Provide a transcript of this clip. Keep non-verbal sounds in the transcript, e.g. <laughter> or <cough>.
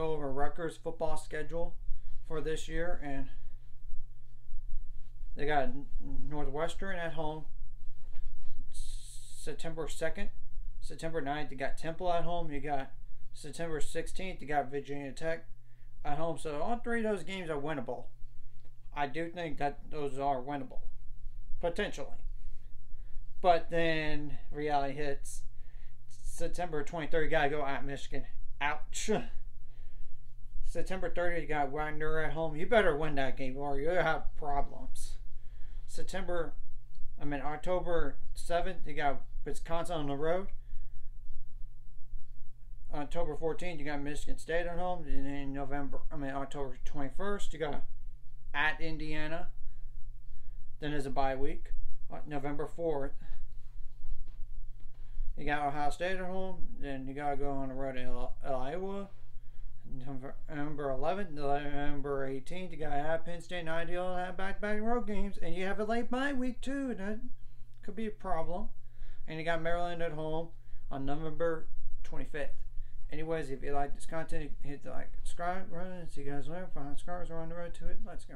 go over Rutgers football schedule for this year, and they got Northwestern at home September 2nd. September 9th, you got Temple at home. You got September 16th, you got Virginia Tech at home. So all three of those games are winnable. I do think that those are winnable, potentially. But then reality hits. September 23rd, you got to go at Michigan. Ouch. <laughs> September 30th, you got Wagner at home. You better win that game or you'll have problems. September, I mean, October 7th, you got Wisconsin on the road. October 14th, you got Michigan State at home. And then November, I mean, October 21st, you got at Indiana. Then there's a bye week. November 4th, you got Ohio State at home. Then you got to go on the road to Iowa. November 11th, November 18th, you got Penn State and Ideal have back-to-back road games, and you have a late bye week too. That could be a problem. And you got Maryland at home on November 25th. Anyways, if you like this content, hit the like, subscribe, run, and see you guys later. Find subscribers, we're on the road to it. Let's go.